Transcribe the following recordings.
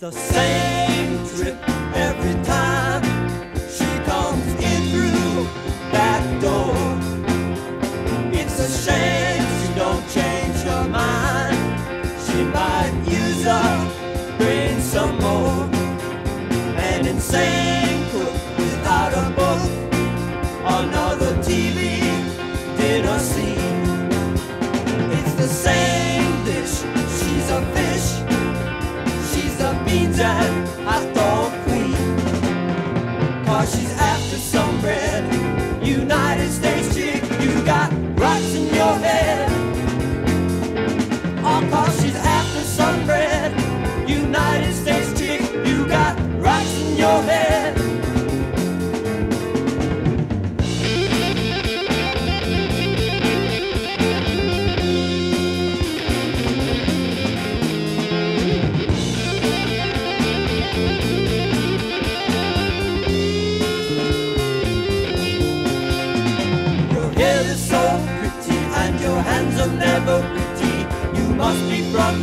the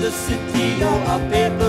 the city or a paper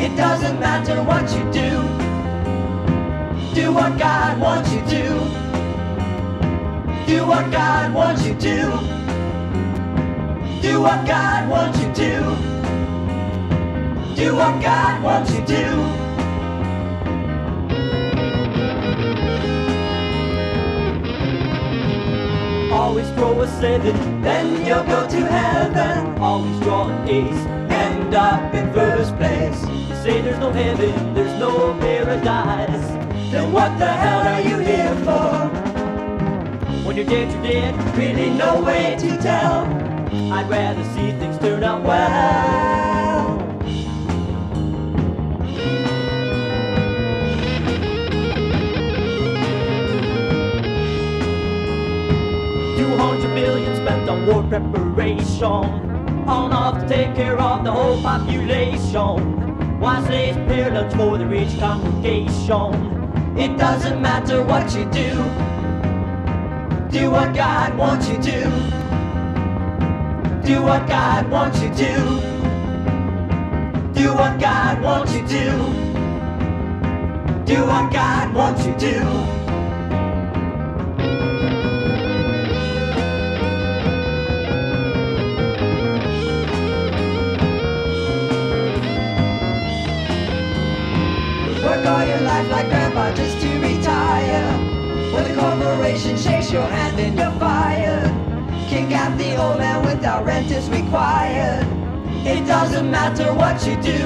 It doesn't matter what you do. Do what God wants you to. Do what God wants you to. Do what God wants you to. Do what God wants you to. Always throw a seven, then you'll go to heaven. Always draw an ace, end up in first place say there's no heaven, there's no paradise, then what the hell are you here for? When you're dead, you're dead, really no way to tell. I'd rather see things turn out well. spent on war preparation. On off to take care of the whole population. Why slaves lunch for the rich congregation? It doesn't matter what you do. Do what God wants you to. Do what God wants you to. Do what God wants you to. Do what God wants you to. Like grandpa just to retire. When the corporation shakes your hand, then you're fired. Kick out the old man without rent is required. It doesn't matter what you do.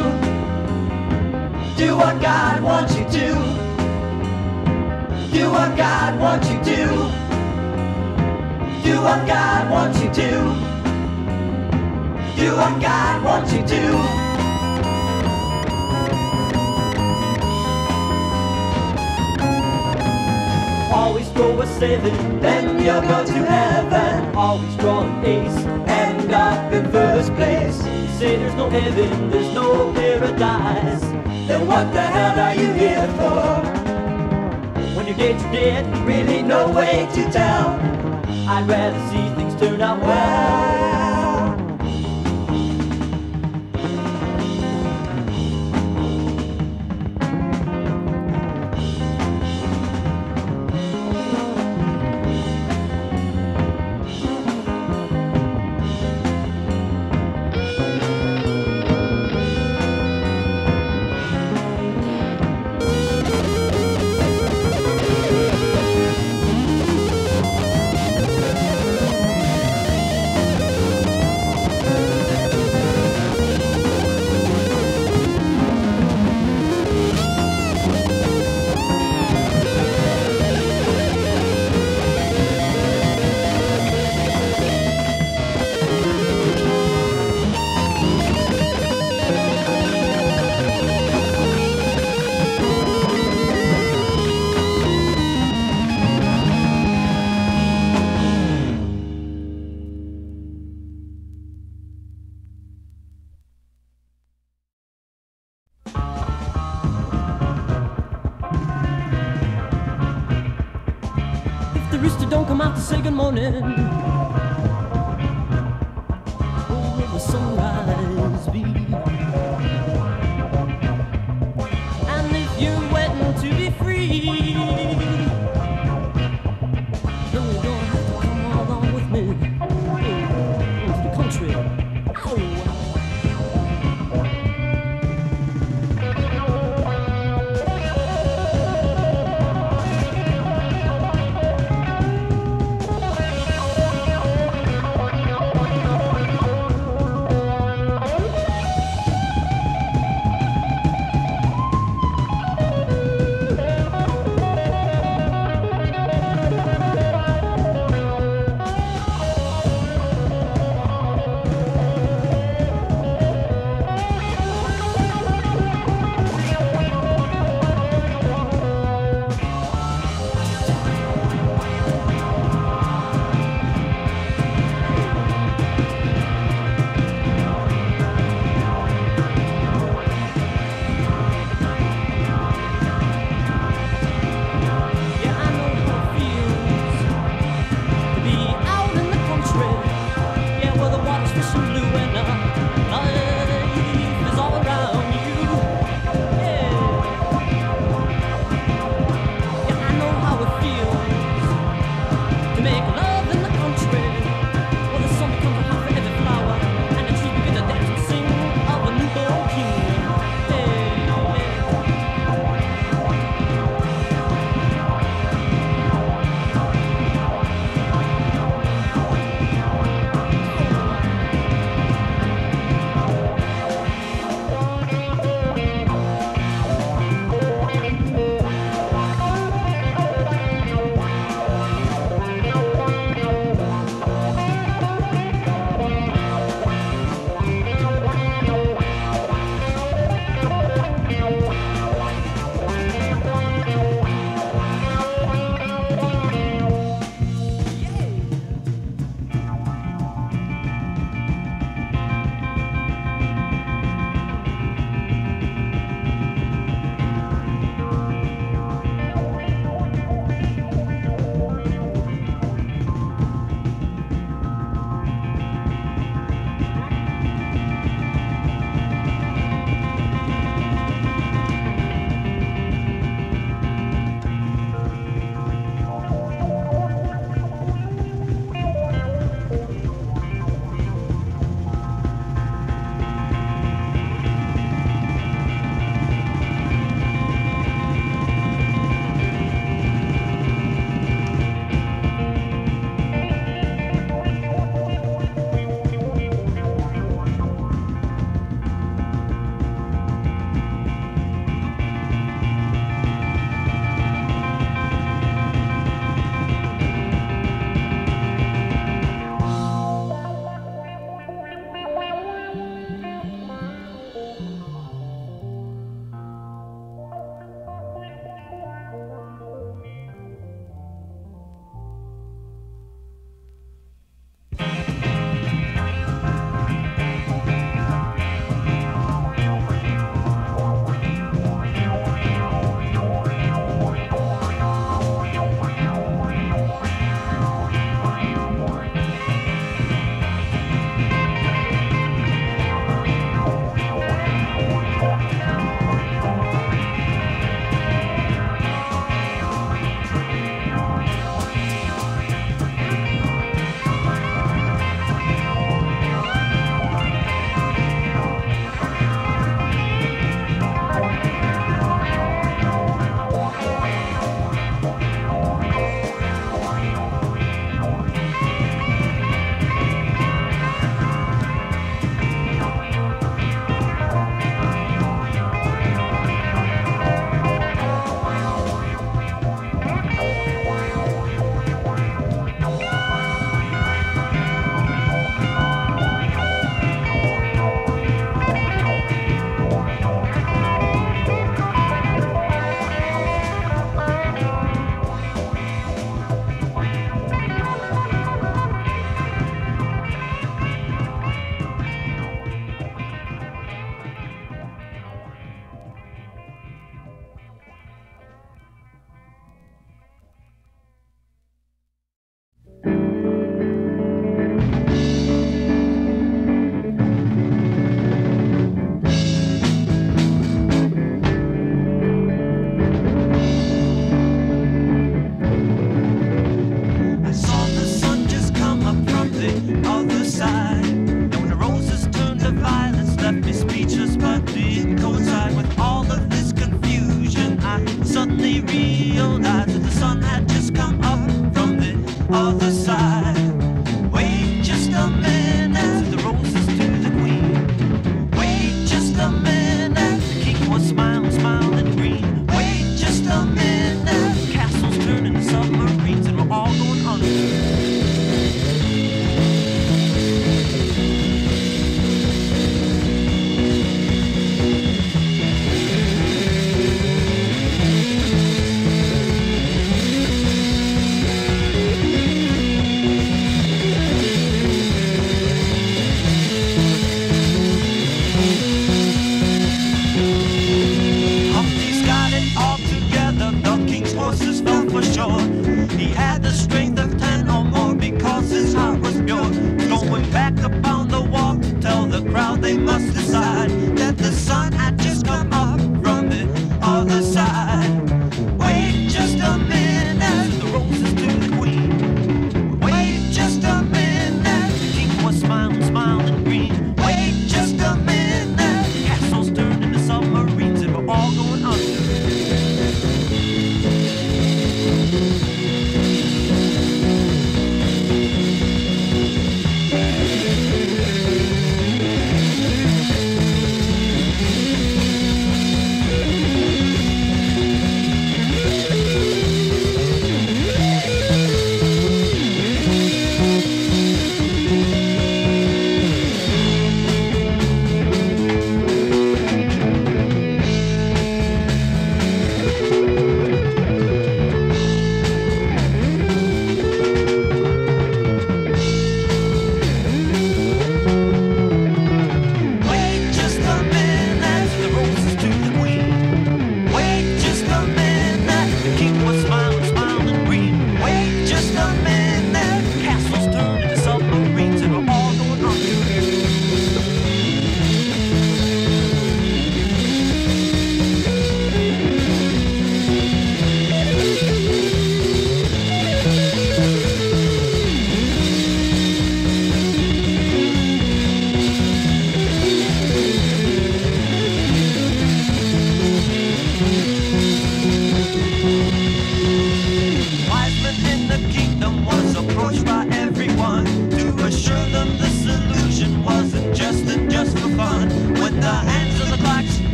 Do what God wants you to. Do what God wants you to. Do what God wants you to. Do what God wants you to. Always throw a seven, Then you'll go to heaven. always draw an ace. End up in first place. Say there's no heaven, there's no paradise. Then what the hell are you here for? When you get your dead, Really no way to tell. I'd rather see things turn out well. Say good morning,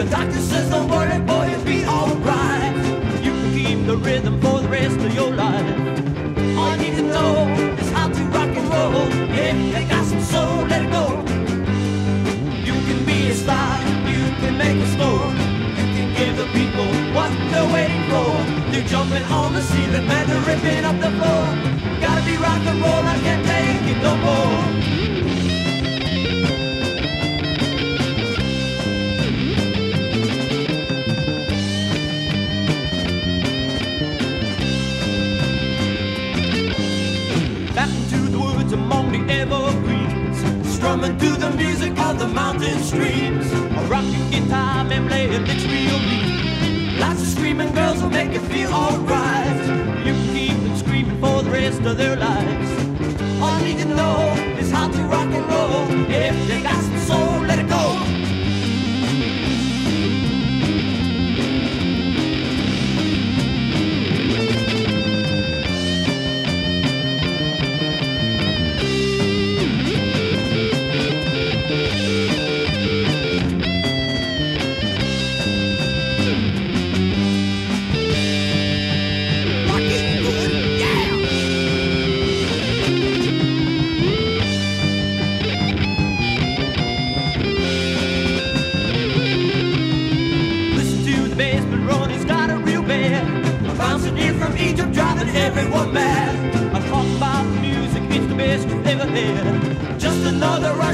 The doctor says don't worry, boy, you'll be alright. You can keep the rhythm for the rest of your life. All you need to know is how to rock and roll. Yeah, you got some soul, let it go. You can be a star, you can make a score. You can give the people what they're waiting for. You're jumping on the ceiling, man, they're ripping up the floor. Gotta be rock and roll, I can't take it no more. music of the mountain streams. A rocking guitar, man playing it's real mean. Lots of screaming girls will make you feel alright. You can keep them screaming for the rest of their lives. All you need to know is how to rock and roll if they got another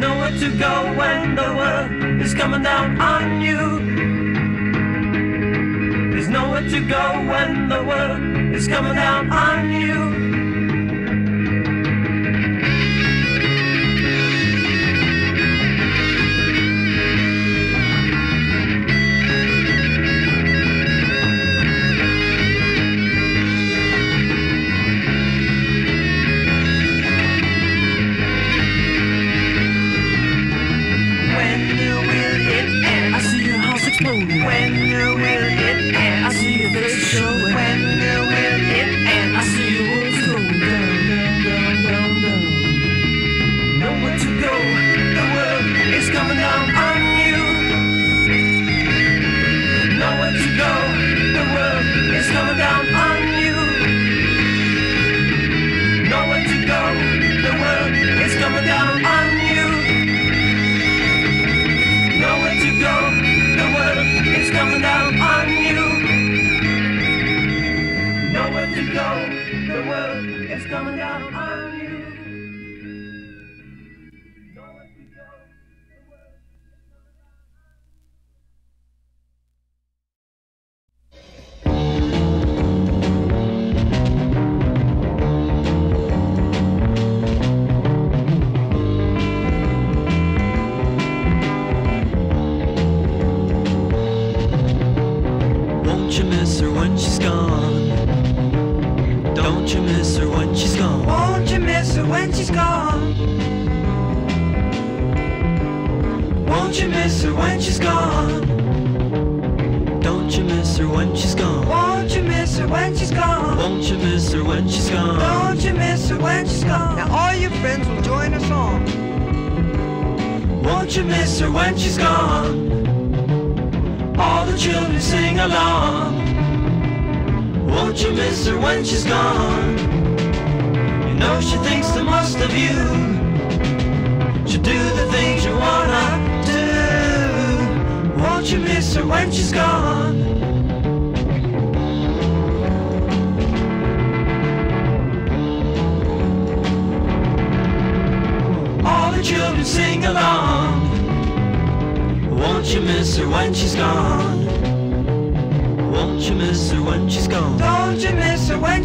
nowhere to go when the world is coming down on you. There's nowhere to go when the world is coming down on you.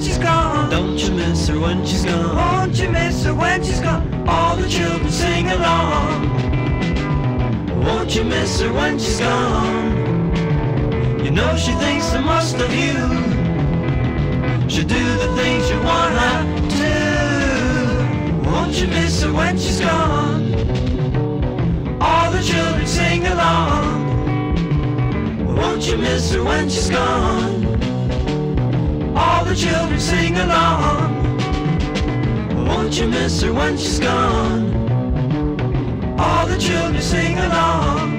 She's gone? Don't you miss her when she's gone? Won't you miss her when she's gone? All the children sing along. Won't you miss her when she's gone? You know she thinks the most of you. She'll do the things you wanna do. Won't you miss her when she's gone? All the children sing along. Won't you miss her when she's gone? All the children sing along. Won't you miss her when she's gone? All the children sing along.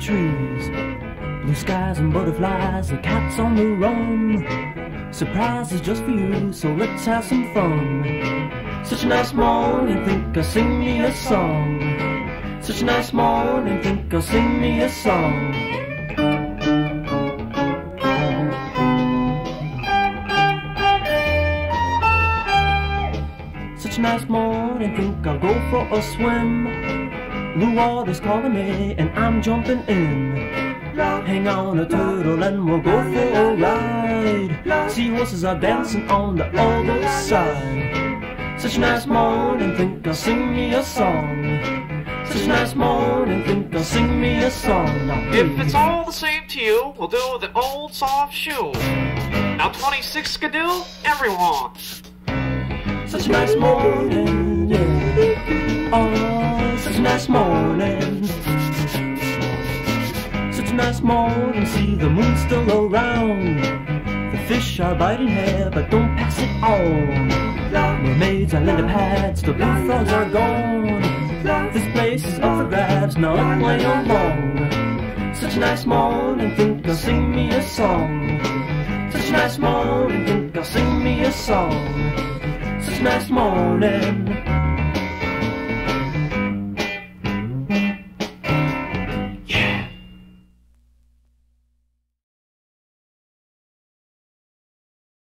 Trees. Blue skies and butterflies, the cats on the run. Surprises just for you, so let's have some fun. Such a nice morning, think I'll sing me a song. Such a nice morning, think I'll sing me a song. Such a nice morning, think I'll go for a swim. Blue water's calling me, and I'm jumping in. Hang on a turtle and we'll go for a ride. See horses are dancing on the other side. Such a nice morning, think I'll sing me a song. Such a nice morning, think I'll sing me a song. Now, If it's all the same to you, we'll do the old soft shoe. Now 26 skidoo, everyone. Such a nice morning, yeah. Oh, a nice morning. Such a nice morning, see the moon still around. The fish are biting hair, but don't pass it on. Mermaids and lily pads, the blue frogs are gone. This place is up for grabs, now I'm playing along. Such a nice morning, think I'll sing me a song. Such a nice morning, think I'll sing me a song. Such a nice morning.